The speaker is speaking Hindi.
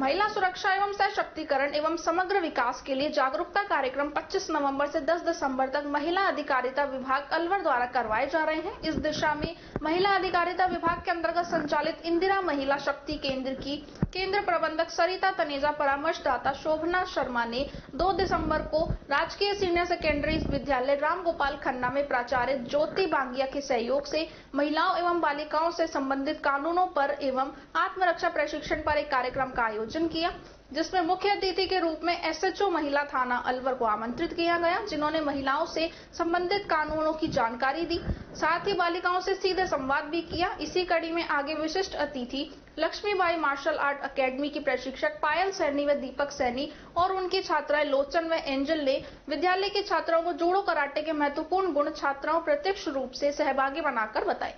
महिला सुरक्षा एवं सशक्तिकरण एवं समग्र विकास के लिए जागरूकता कार्यक्रम 25 नवंबर से 10 दिसंबर तक महिला अधिकारिता विभाग अलवर द्वारा करवाए जा रहे हैं। इस दिशा में महिला अधिकारिता विभाग के अंतर्गत संचालित इंदिरा महिला शक्ति केंद्र की केंद्र प्रबंधक सरिता तनेजा, परामर्शदाता शोभना शर्मा ने 2 दिसंबर को राजकीय सीनियर सेकेंडरी विद्यालय राम गोपाल खन्ना में प्राचार्य ज्योति बांगिया के सहयोग से महिलाओं एवं बालिकाओं से संबंधित कानूनों पर एवं आत्मरक्षा प्रशिक्षण पर एक कार्यक्रम का आयोजन किया, जिसमें मुख्य अतिथि के रूप में एसएचओ महिला थाना अलवर को आमंत्रित किया गया, जिन्होंने महिलाओं से संबंधित कानूनों की जानकारी दी। साथ ही बालिकाओं से सीधे संवाद भी किया। इसी कड़ी में आगे विशिष्ट अतिथि लक्ष्मीबाई मार्शल आर्ट अकेडमी की प्रशिक्षक पायल सैनी व दीपक सैनी और उनकी छात्राएँ लोचन व एंजल ने विद्यालय के छात्राओं को जूडो कराटे के महत्वपूर्ण गुण छात्राओं प्रत्यक्ष रूप से सहभागी बनाकर बताए।